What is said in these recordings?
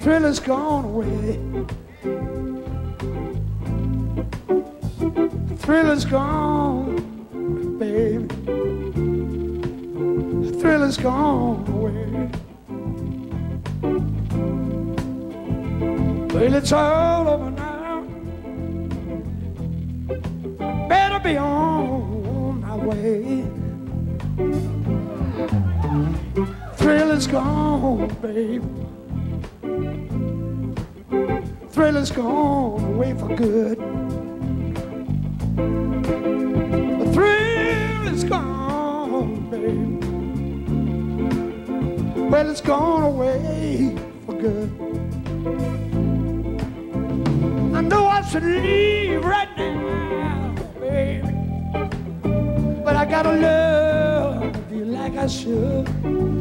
Thrill is gone away. Thrill is gone, baby. Thrill is gone away. Well, it's all over now. Better be on my way. Thrill is gone, baby. Thrill is gone away for good. The thrill is gone, baby. Well, it's gone away for good. I know I should leave right now, baby. But I gotta love you like I should.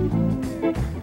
Thrill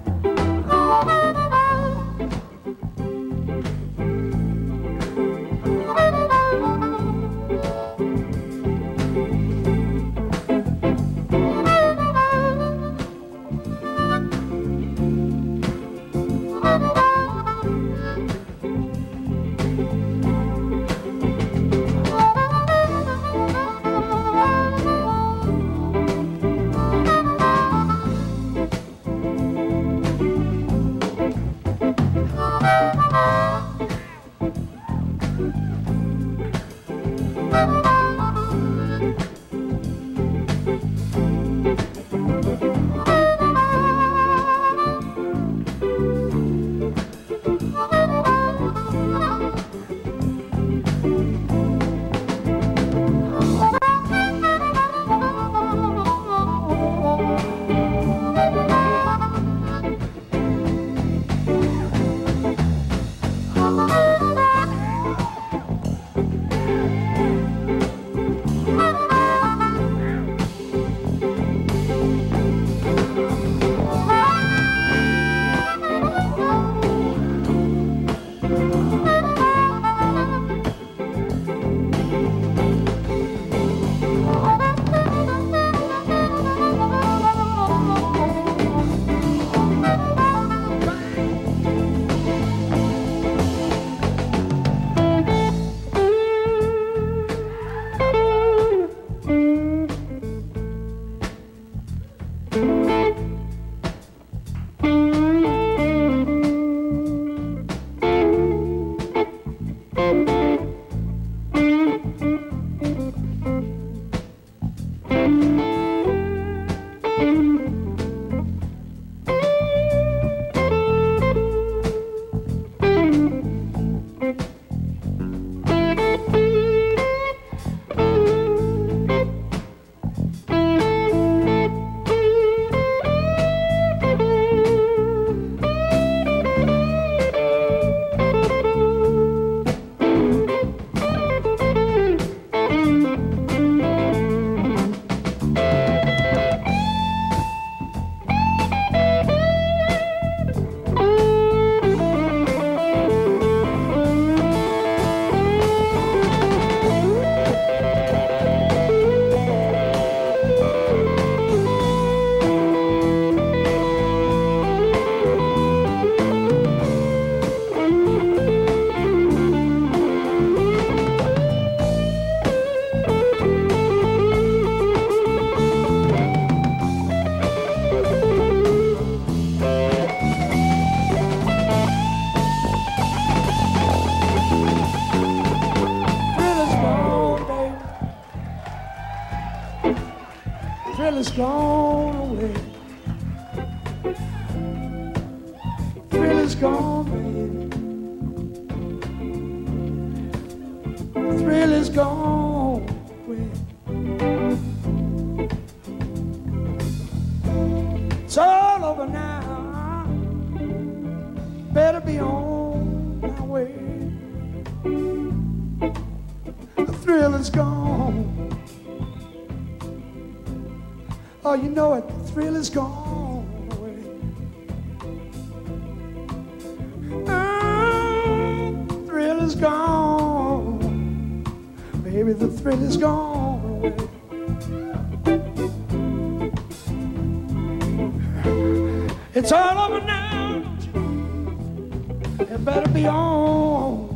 Thrill is gone away. Thrill is gone, baby. Thrill is gone away. It's all over now. Better be on my way. The thrill is gone. Oh, you know it, the thrill is gone. Oh, thrill is gone. Baby, the thrill is gone. It's all over now. It better be on